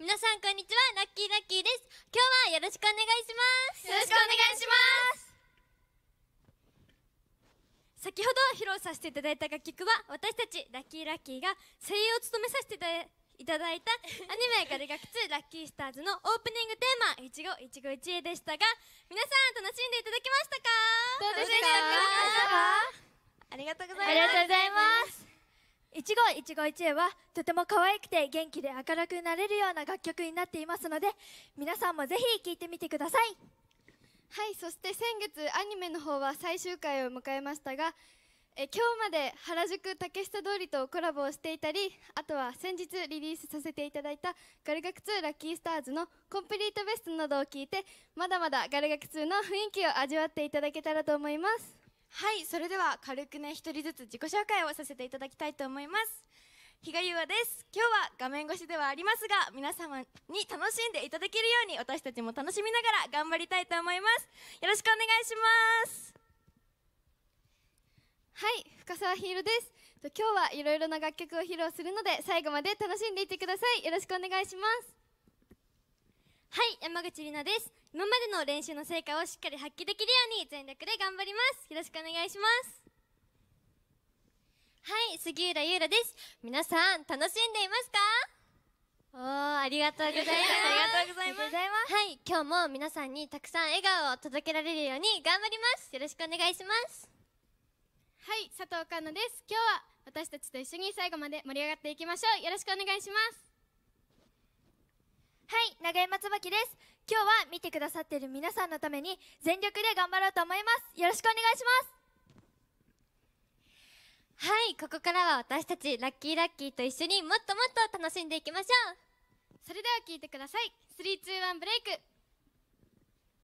皆さんこんにちはラッキーラッキーです。今日はよろしくお願いします。よろしくお願いします。先ほど披露させていただいた楽曲は私たちラッキーラッキーが声優を務めさせていただいただいたアニメ「ガルガク2ラッキースターズ」のオープニングテーマ「いちごいちご一会」でしたが皆さん楽しんでいただけましたか？どうでしたか？ありがとうございますありがとうございますいちごいちご一会はとても可愛くて元気で明るくなれるような楽曲になっていますので皆さんもぜひ聴いてみてください。はいそして先月アニメの方は最終回を迎えましたがえ今日まで原宿竹下通りとコラボをしていたりあとは先日リリースさせていただいたガルガク2ラッキースターズのコンプリートベストなどを聞いてまだまだガルガク2の雰囲気を味わっていただけたらと思います。はいそれでは軽くね一人ずつ自己紹介をさせていただきたいと思います。比嘉優愛です。今日は画面越しではありますが皆様に楽しんでいただけるように私たちも楽しみながら頑張りたいと思います。よろしくお願いします。はい深澤ヒーローです。と今日はいろいろな楽曲を披露するので最後まで楽しんでいってください。よろしくお願いします。はい山口里奈です。今までの練習の成果をしっかり発揮できるように全力で頑張ります。よろしくお願いしますはい杉浦優良です。皆さん楽しんでいますか？おーありがとうございます。ありがとうございます。はい今日も皆さんにたくさん笑顔を届けられるように頑張ります。よろしくお願いします。はい佐藤環奈です。今日は私たちと一緒に最後まで盛り上がっていきましょう。よろしくお願いしますはい長山椿です。今日は見てくださっている皆さんのために全力で頑張ろうと思います。よろしくお願いします。はいここからは私たちラッキーラッキーと一緒にもっともっと楽しんでいきましょう。それでは聴いてください。321ブレイク